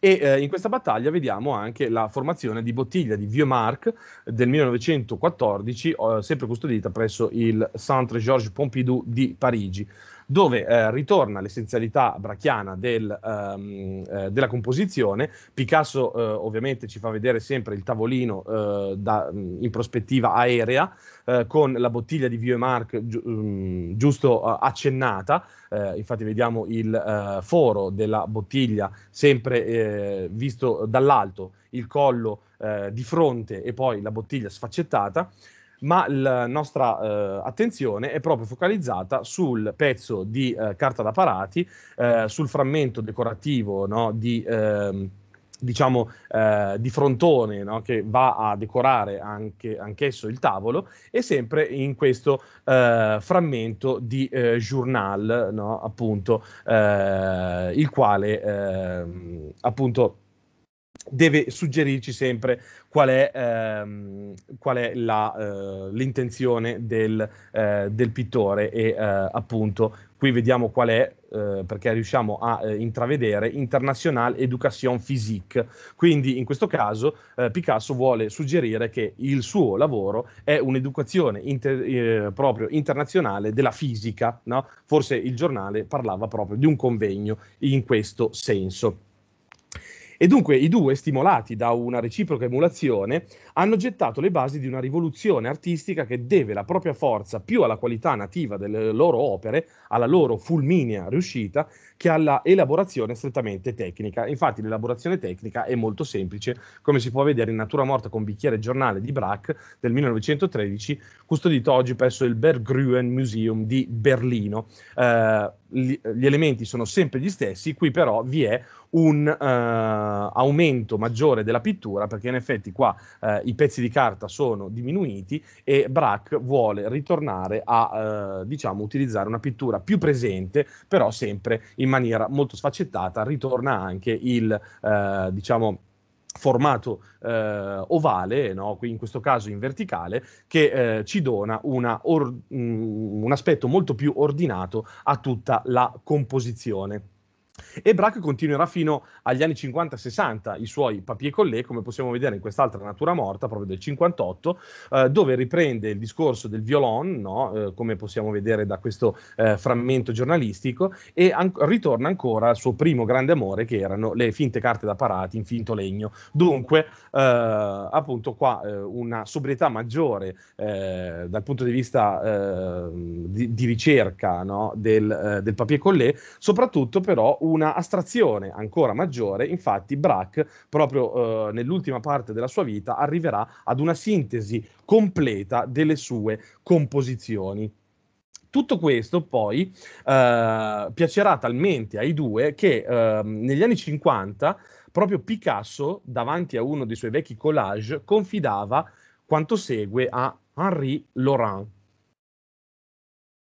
E eh, in questa battaglia vediamo anche la formazione di bottiglia di Vieux Marc del 1914, eh, sempre custodita presso il Centre Georges Pompidou di Parigi dove eh, ritorna l'essenzialità brachiana del, um, eh, della composizione. Picasso eh, ovviamente ci fa vedere sempre il tavolino eh, da, in prospettiva aerea eh, con la bottiglia di Vieux Marc gi- um, giusto uh, accennata, eh, infatti vediamo il foro della bottiglia sempre visto dall'alto, il collo di fronte e poi la bottiglia sfaccettata ma la nostra eh, attenzione è proprio focalizzata sul pezzo di eh, carta da parati, eh, sul frammento decorativo no, di ehm, diciamo eh, di frontone no? che va a decorare anche, anch'esso il tavolo e sempre in questo eh, frammento di eh, journal no? appunto eh, il quale ehm, appunto deve suggerirci sempre qual è, ehm, qual è la, eh, l'intenzione del, eh, del, pittore e eh, appunto qui vediamo qual è eh, perché riusciamo a eh, intravedere International Education Physique quindi in questo caso eh, Picasso vuole suggerire che il suo lavoro è un'educazione inter- proprio internazionale della fisica no? forse il giornale parlava proprio di un convegno in questo senso e dunque i due, stimolati da una reciproca emulazione, hanno gettato le basi di una rivoluzione artistica che deve la propria forza più alla qualità nativa delle loro opere, alla loro fulminea riuscita, che alla elaborazione strettamente tecnica. Infatti l'elaborazione tecnica è molto semplice, come si può vedere in Natura Morta con bicchiere giornale di Braque del 1913, custodito oggi presso il Berggruen Museum di Berlino. Eh, gli, gli elementi sono sempre gli stessi, qui però vi è un uh, aumento maggiore della pittura perché in effetti qua uh, i pezzi di carta sono diminuiti e Braque vuole ritornare a uh, diciamo utilizzare una pittura più presente però sempre in maniera molto sfaccettata ritorna anche il diciamo formato eh, ovale, no? in questo caso in verticale, che eh, ci dona or- un aspetto molto più ordinato a tutta la composizione. E Braque continuerà fino agli anni 50-60 i suoi papier collé, come possiamo vedere in quest'altra natura morta, proprio del 58, eh, dove riprende il discorso del violon, no? eh, come possiamo vedere da questo eh, frammento giornalistico, e an- ritorna ancora al suo primo grande amore, che erano le finte carte da parati in finto legno. Dunque, eh, appunto, qua eh, una sobrietà maggiore eh, dal punto di vista di, di, ricerca no? del, del papier collé, soprattutto però una astrazione ancora maggiore, infatti Braque proprio eh, nell'ultima parte della sua vita arriverà ad una sintesi completa delle sue composizioni. Tutto questo poi eh, piacerà talmente ai due che eh, negli anni 50 proprio Picasso, davanti a uno dei suoi vecchi collage, confidava quanto segue a Henri Laurent.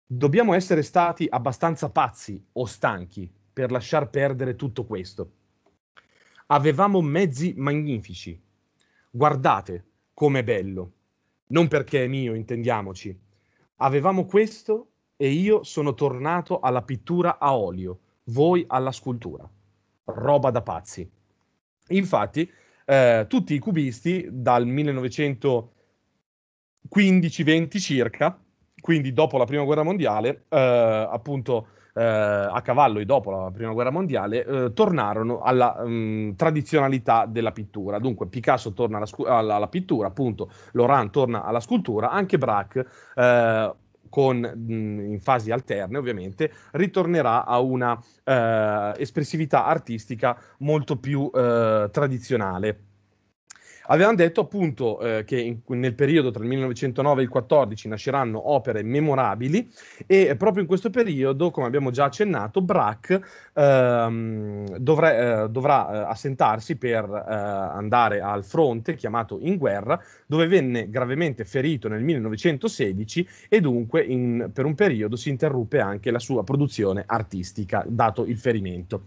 Dobbiamo essere stati abbastanza pazzi o stanchi per lasciar perdere tutto questo. Avevamo mezzi magnifici. Guardate com'è bello. Non perché è mio, intendiamoci. Avevamo questo e io sono tornato alla pittura a olio, voi alla scultura. Roba da pazzi. Infatti, eh, tutti i cubisti dal 1915-20 circa, quindi dopo la prima guerra mondiale, eh, appunto eh, a cavallo e dopo la prima guerra mondiale, eh, tornarono alla mh, mm, tradizionalità della pittura. Dunque Picasso torna alla, scu- alla, alla, pittura, appunto Laurent torna alla scultura, anche Braque eh, con, mm, in fasi alterne ovviamente, ritornerà a una eh, espressività artistica molto più eh, tradizionale. Avevamo detto appunto eh, che in, nel periodo tra il 1909 e il 14 nasceranno opere memorabili e proprio in questo periodo, come abbiamo già accennato, Braque ehm, dovrà, eh, dovrà eh, assentarsi per eh, andare al fronte, chiamato in guerra, dove venne gravemente ferito nel 1916 e dunque in, per un periodo si interruppe anche la sua produzione artistica, dato il ferimento.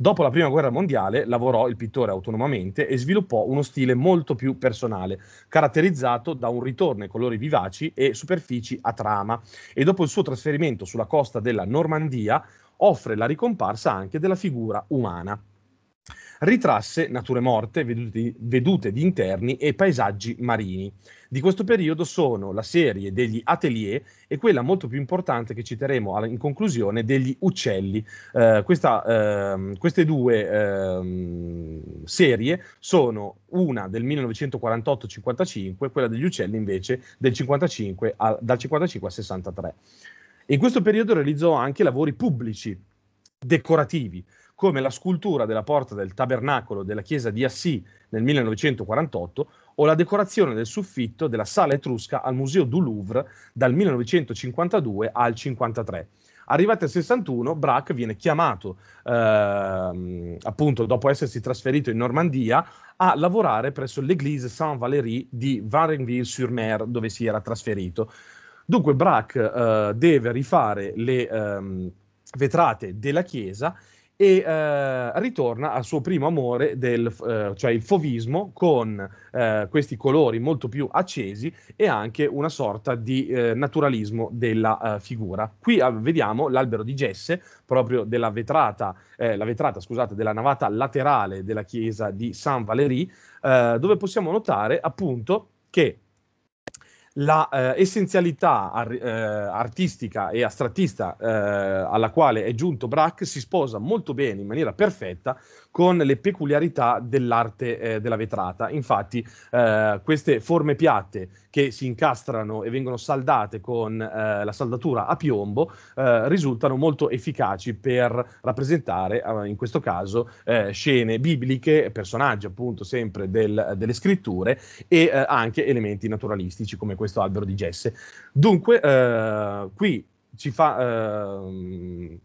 Dopo la prima guerra mondiale lavorò il pittore autonomamente e sviluppò uno stile molto più personale, caratterizzato da un ritorno ai colori vivaci e superfici a trama, e dopo il suo trasferimento sulla costa della Normandia offre la ricomparsa anche della figura umana ritrasse nature morte, vedute, vedute di interni e paesaggi marini. Di questo periodo sono la serie degli atelier e quella molto più importante che citeremo in conclusione degli uccelli. Eh, questa, eh, queste due eh, serie sono una del 1948-55, quella degli uccelli invece del 55 a, dal 55 al 63. In questo periodo realizzò anche lavori pubblici, decorativi, come la scultura della porta del tabernacolo della chiesa di Assì nel 1948 o la decorazione del soffitto della sala etrusca al Museo du Louvre dal 1952 al 1953. Arrivati al 61, Braque viene chiamato, ehm, appunto dopo essersi trasferito in Normandia, a lavorare presso l'Église Saint-Valéry di Varenville-sur-Mer, dove si era trasferito. Dunque Braque eh, deve rifare le ehm, vetrate della chiesa e eh, ritorna al suo primo amore, del, eh, cioè il fovismo, con eh, questi colori molto più accesi e anche una sorta di eh, naturalismo della eh, figura. Qui ah, vediamo l'albero di Gesse, proprio della vetrata, eh, la vetrata scusate, della navata laterale della chiesa di Saint-Valéry, dove possiamo notare appunto che la eh, essenzialità ar- eh, artistica e astrattista eh, alla quale è giunto Braque si sposa molto bene, in maniera perfetta, con le peculiarità dell'arte eh, della vetrata. Infatti, eh, queste forme piatte che si incastrano e vengono saldate con eh, la saldatura a piombo eh, risultano molto efficaci per rappresentare, eh, in questo caso, eh, scene bibliche, personaggi appunto sempre del, delle scritture e anche elementi naturalistici come questo albero di Gesse. Dunque, qui ci fa ehm,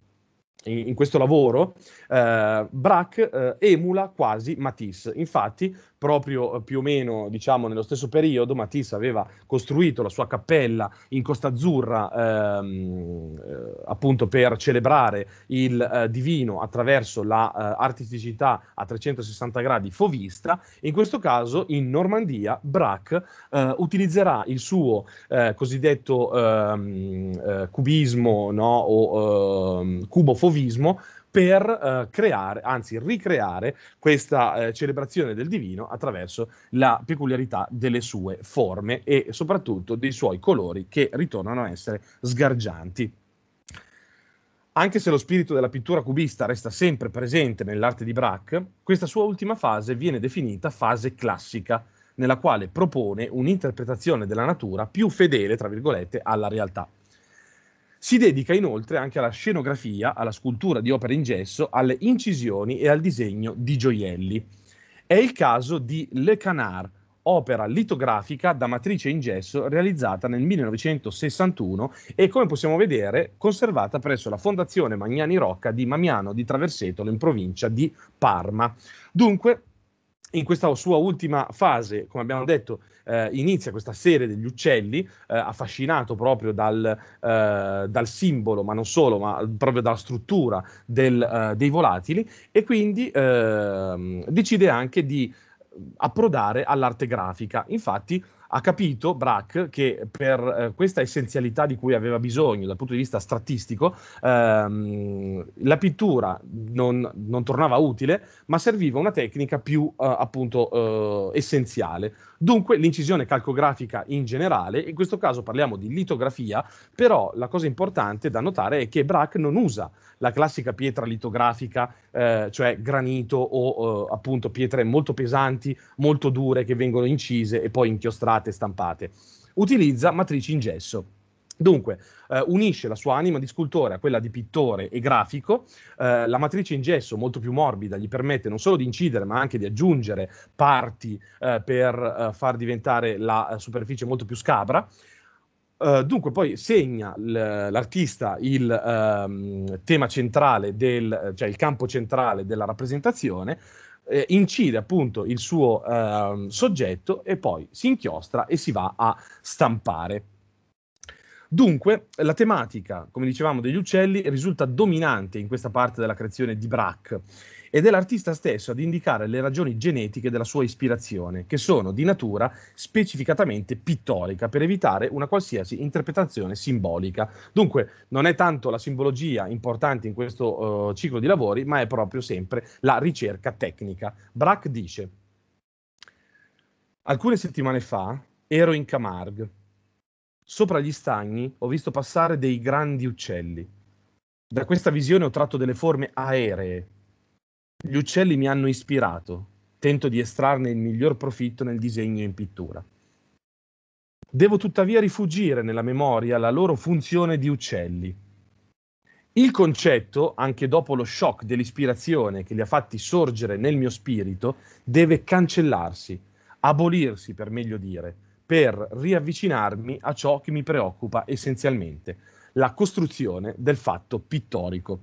in, questo lavoro, eh, Braque eh, emula quasi Matisse. Infatti, proprio eh, più o meno diciamo nello stesso periodo Matisse aveva costruito la sua cappella in Costa Azzurra ehm, eh, appunto per celebrare il eh, divino attraverso la artisticità a 360 gradi fovista in questo caso in Normandia Braque utilizzerà il suo cosiddetto ehm, cubismo no, o ehm, cubo fovista fauvismo per eh, creare, anzi ricreare questa eh, celebrazione del divino attraverso la peculiarità delle sue forme e soprattutto dei suoi colori che ritornano a essere sgargianti. Anche se lo spirito della pittura cubista resta sempre presente nell'arte di Braque, questa sua ultima fase viene definita fase classica, nella quale propone un'interpretazione della natura più fedele, tra virgolette, alla realtà. Si dedica inoltre anche alla scenografia, alla scultura di opere in gesso, alle incisioni e al disegno di gioielli. È il caso di Le Canard, opera litografica da matrice in gesso realizzata nel 1961 e come possiamo vedere conservata presso la Fondazione Magnani Rocca di Mamiano di Traversetolo in provincia di Parma. Dunque, in questa sua ultima fase, come abbiamo detto, eh, inizia questa serie degli uccelli, eh, affascinato proprio dal, eh, dal, simbolo, ma non solo, ma proprio dalla struttura del, eh, dei volatili, e quindi ehm, decide anche di approdare all'arte grafica. Infatti ha capito Braque che per eh, questa essenzialità di cui aveva bisogno dal punto di vista statistico, ehm, la pittura non, non, tornava utile, ma serviva una tecnica più eh, appunto eh, essenziale. Dunque l'incisione calcografica in generale, in questo caso parliamo di litografia, però la cosa importante da notare è che Braque non usa la classica pietra litografica, eh, cioè granito o eh, appunto pietre molto pesanti, molto dure che vengono incise e poi inchiostrate lavorate stampate. Utilizza matrici in gesso. Dunque, eh, unisce la sua anima di scultore a quella di pittore e grafico. Eh, la matrice in gesso, molto più morbida, gli permette non solo di incidere, ma anche di aggiungere parti eh, per eh, far diventare la eh, superficie molto più scabra. Uh, dunque poi segna l'artista il uh, tema centrale, del, cioè il campo centrale della rappresentazione, eh, incide appunto il suo eh, soggetto e poi si inchiostra e si va a stampare. Dunque, la tematica, come dicevamo, degli uccelli risulta dominante in questa parte della creazione di Braque ed è l'artista stesso ad indicare le ragioni genetiche della sua ispirazione, che sono di natura specificatamente pittorica, per evitare una qualsiasi interpretazione simbolica. Dunque, non è tanto la simbologia importante in questo uh, ciclo di lavori, ma è proprio sempre la ricerca tecnica. Braque dice: Alcune settimane fa ero in Camargue. Sopra gli stagni ho visto passare dei grandi uccelli. Da questa visione ho tratto delle forme aeree, gli uccelli mi hanno ispirato, tento di estrarne il miglior profitto nel disegno in pittura. Devo tuttavia rifugire nella memoria la loro funzione di uccelli. Il concetto, anche dopo lo shock dell'ispirazione che li ha fatti sorgere nel mio spirito, deve cancellarsi, abolirsi per meglio dire, per riavvicinarmi a ciò che mi preoccupa essenzialmente, la costruzione del fatto pittorico.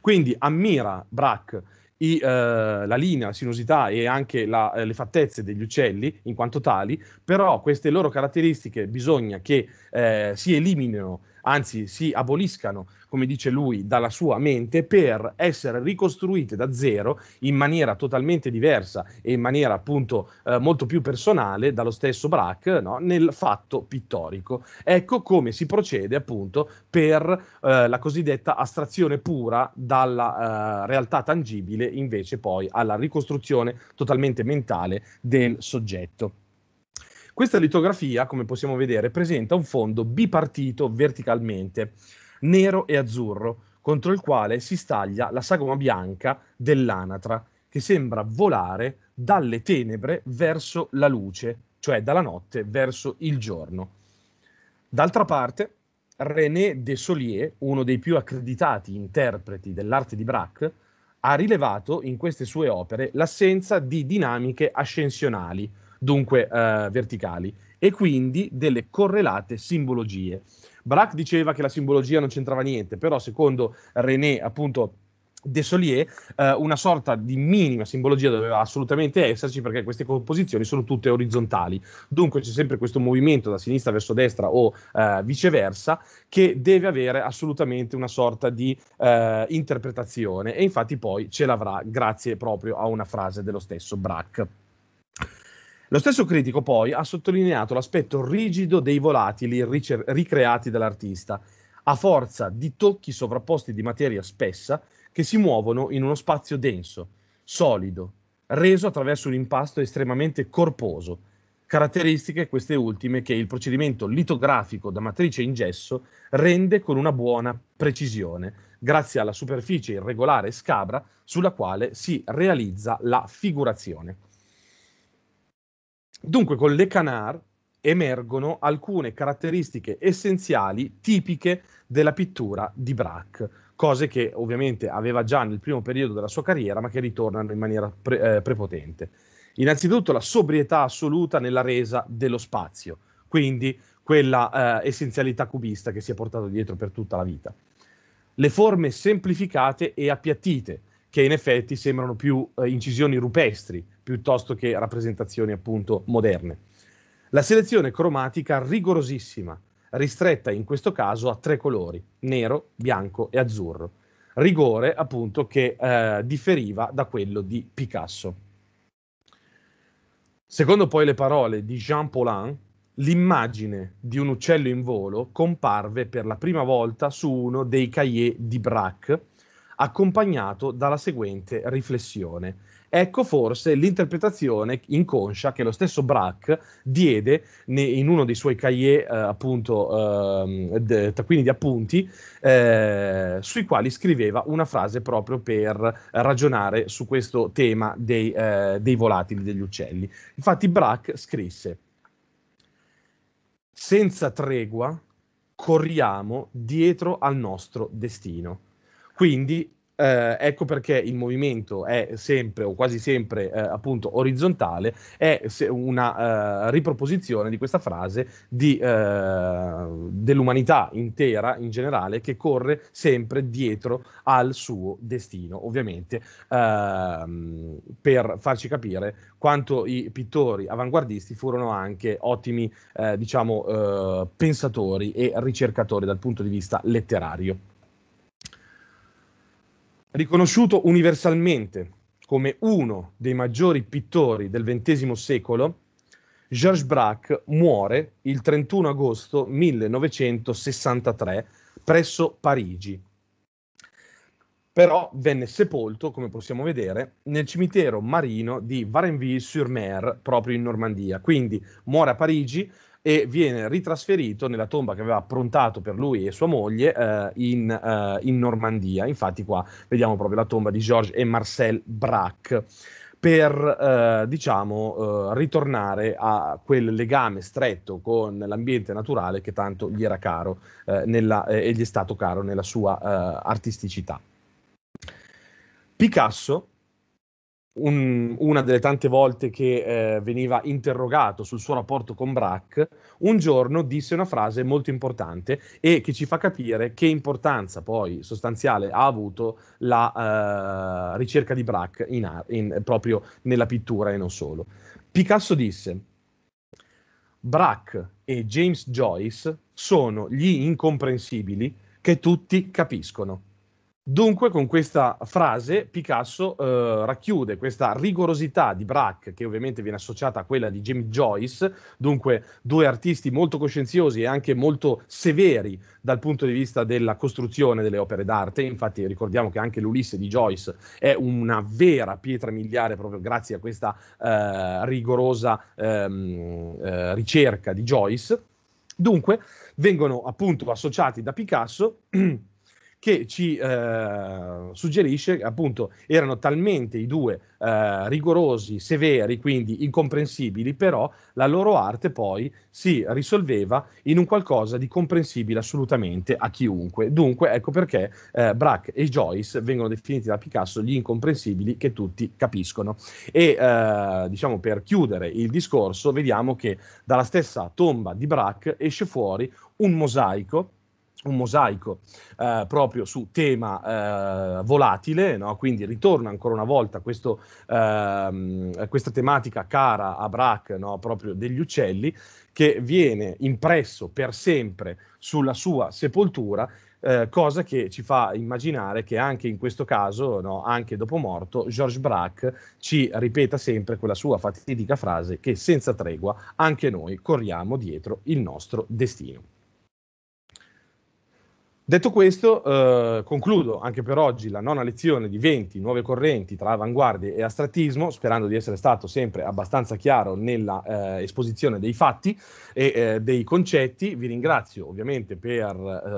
Quindi ammira Braque i, eh, la linea, la sinuosità e anche la, eh, le fattezze degli uccelli in quanto tali, però queste loro caratteristiche bisogna che eh, si eliminino anzi si aboliscano, come dice lui, dalla sua mente per essere ricostruite da zero in maniera totalmente diversa e in maniera appunto eh, molto più personale dallo stesso Braque no? nel fatto pittorico. Ecco come si procede appunto per eh, la cosiddetta astrazione pura dalla eh, realtà tangibile invece poi alla ricostruzione totalmente mentale del soggetto. Questa litografia, come possiamo vedere, presenta un fondo bipartito verticalmente, nero e azzurro, contro il quale si staglia la sagoma bianca dell'anatra, che sembra volare dalle tenebre verso la luce, cioè dalla notte verso il giorno. D'altra parte, René Dessolier, uno dei più accreditati interpreti dell'arte di Braque, ha rilevato in queste sue opere l'assenza di dinamiche ascensionali, dunque eh, verticali, e quindi delle correlate simbologie. Braque diceva che la simbologia non c'entrava niente, però secondo René, appunto, Dessolier, eh, una sorta di minima simbologia doveva assolutamente esserci perché queste composizioni sono tutte orizzontali. Dunque c'è sempre questo movimento da sinistra verso destra o eh, viceversa che deve avere assolutamente una sorta di eh, interpretazione e infatti poi ce l'avrà grazie proprio a una frase dello stesso Braque. Lo stesso critico poi ha sottolineato l'aspetto rigido dei volatili ricer- ricreati dall'artista, a forza di tocchi sovrapposti di materia spessa che si muovono in uno spazio denso, solido, reso attraverso un impasto estremamente corposo, caratteristiche queste ultime che il procedimento litografico da matrice in gesso rende con una buona precisione, grazie alla superficie irregolare e scabra sulla quale si realizza la figurazione. Dunque con le canard emergono alcune caratteristiche essenziali tipiche della pittura di Braque, cose che ovviamente aveva già nel primo periodo della sua carriera, ma che ritornano in maniera pre- eh, prepotente. Innanzitutto la sobrietà assoluta nella resa dello spazio, quindi quella eh, essenzialità cubista che si è portato dietro per tutta la vita. Le forme semplificate e appiattite, che in effetti sembrano più eh, incisioni rupestri piuttosto che rappresentazioni appunto moderne. La selezione cromatica rigorosissima, ristretta in questo caso a tre colori, nero, bianco e azzurro. Rigore appunto che eh, differiva da quello di Picasso. Secondo poi le parole di Jean Paulin, l'immagine di un uccello in volo comparve per la prima volta su uno dei cahiers di Braque, accompagnato dalla seguente riflessione. Ecco forse l'interpretazione inconscia che lo stesso Braque diede in uno dei suoi cahiers, eh, appunto, eh, de, di appunti, eh, sui quali scriveva una frase proprio per ragionare su questo tema dei, eh, dei volatili, degli uccelli. Infatti Braque scrisse, senza tregua corriamo dietro al nostro destino. Quindi eh, ecco perché il movimento è sempre o quasi sempre eh, appunto orizzontale, è una uh, riproposizione di questa frase di, uh, dell'umanità intera in generale che corre sempre dietro al suo destino, ovviamente uh, per farci capire quanto i pittori avanguardisti furono anche ottimi eh, diciamo pensatori e ricercatori dal punto di vista letterario. Riconosciuto universalmente come uno dei maggiori pittori del XX secolo, Georges Braque muore il 31 agosto 1963 presso Parigi. Però venne sepolto, come possiamo vedere, nel cimitero marino di Varennes-sur-Mer, proprio in Normandia. Quindi muore a Parigi, e viene ritrasferito nella tomba che aveva approntato per lui e sua moglie eh, in, eh, in, Normandia. Infatti qua vediamo proprio la tomba di Georges e Marcel Braque per eh, diciamo eh, ritornare a quel legame stretto con l'ambiente naturale che tanto gli era caro eh, nella, eh, e gli è stato caro nella sua artisticità. Picasso un, una delle tante volte che eh, veniva interrogato sul suo rapporto con Braque, un giorno disse una frase molto importante e che ci fa capire che importanza poi sostanziale ha avuto la uh, ricerca di Braque in, in, proprio nella pittura e non solo. Picasso disse: Braque e James Joyce sono gli incomprensibili che tutti capiscono. Dunque, con questa frase, Picasso eh, racchiude questa rigorosità di Braque, che ovviamente viene associata a quella di James Joyce, dunque due artisti molto coscienziosi e anche molto severi dal punto di vista della costruzione delle opere d'arte. Infatti, ricordiamo che anche l'Ulisse di Joyce è una vera pietra miliare proprio grazie a questa eh, rigorosa ehm, eh, ricerca di Joyce. Dunque, vengono appunto associati da Picasso. che ci eh, suggerisce appunto erano talmente i due eh, rigorosi, severi, quindi incomprensibili, però la loro arte poi si risolveva in un qualcosa di comprensibile assolutamente a chiunque. Dunque ecco perché eh, Braque e Joyce vengono definiti da Picasso gli incomprensibili che tutti capiscono. E eh, diciamo per chiudere il discorso vediamo che dalla stessa tomba di Braque esce fuori un mosaico un mosaico eh, proprio su tema eh, volatile, no? quindi ritorna ancora una volta questo, eh, questa tematica cara a Braque, no? proprio degli uccelli, che viene impresso per sempre sulla sua sepoltura, eh, cosa che ci fa immaginare che anche in questo caso, no? anche dopo morto, Georges Braque ci ripeta sempre quella sua fatidica frase che senza tregua anche noi corriamo dietro il nostro destino. Detto questo, eh, concludo anche per oggi la nona lezione di 20 nuove correnti tra avanguardie e astrattismo, sperando di essere stato sempre abbastanza chiaro nella eh, esposizione dei fatti e eh, dei concetti. Vi ringrazio ovviamente per,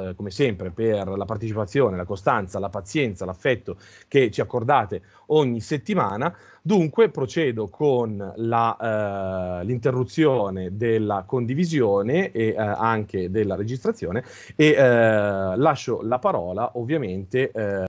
eh, come sempre, per la partecipazione, la costanza, la pazienza, l'affetto che ci accordate ogni settimana. Dunque procedo con la, eh, l'interruzione della condivisione e eh, anche della registrazione e lascio la parola ovviamente eh,